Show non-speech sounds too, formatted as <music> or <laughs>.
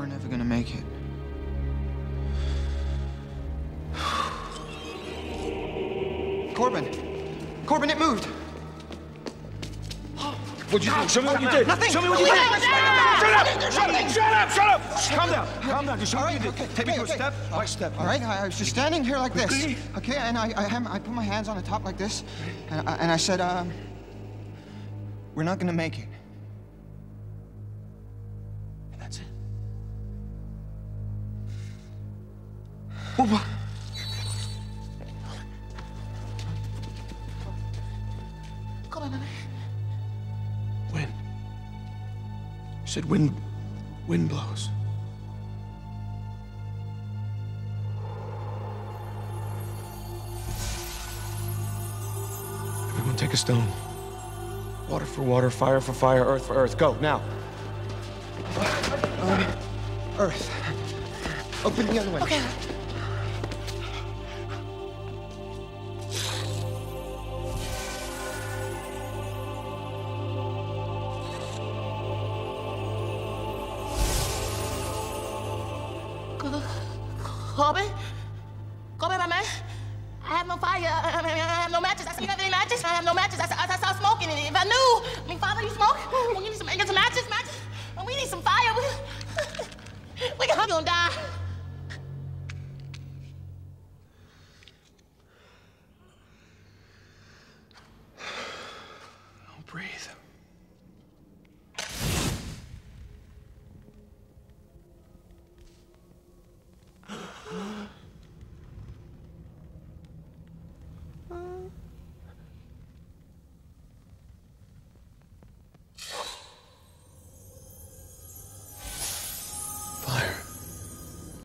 We're never gonna make it. <sighs> Korben! Korben, it moved! <gasps> What'd you do? Show me what you did. Nothing. Show me what you did. Shut up! Shut up! Shut up! Shut up! Calm down. Calm down. Just show me what you did. Take me okay, through okay. step by step. All right, I I was just standing here like this. Okay, and I, I, I put my hands on the top like this, and I, and I said, um, we're not gonna make it. And that's it. Well, wha- Wind. You said wind. Wind blows. Everyone take a stone. Water for water, fire for fire, earth for earth. Go, now. Earth. Open the other way. Okay. Kobe? Kobe, my man? I have no fire. I, have no matches. I see nothing matches. I have no matches. I, I, I saw smoking in it. If I knew, I mean, Father, you smoke. We need some, get some matches, matches. We need some fire. We, <laughs> we gonna die. Don't breathe.